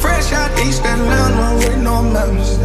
Fresh out East Atlanta with no memories